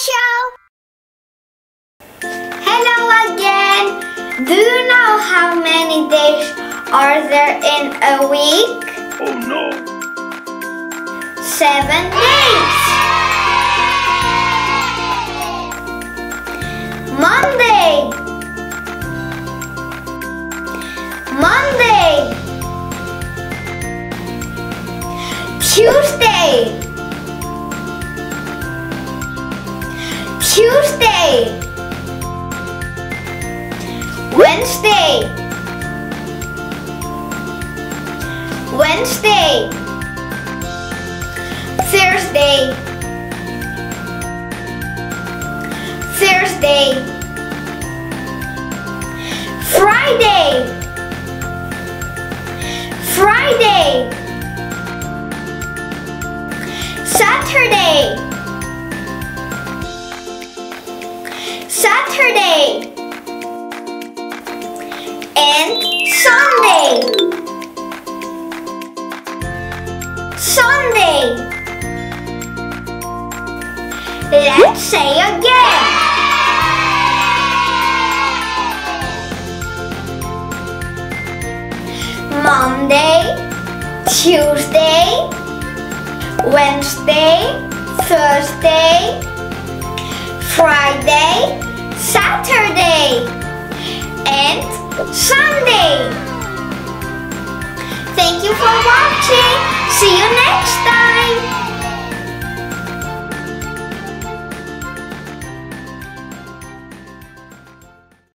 show! Hello again! Do you know how many days are there in a week? Oh no! Seven days! Monday! Monday! Tuesday! Tuesday! Wednesday! Wednesday! Thursday! Thursday! Friday! Friday! Saturday! Saturday! And Sunday! Sunday! Let's say again! Monday, Tuesday, Wednesday, Thursday, Friday, Saturday, and Sunday. Thank you for watching. See you next time.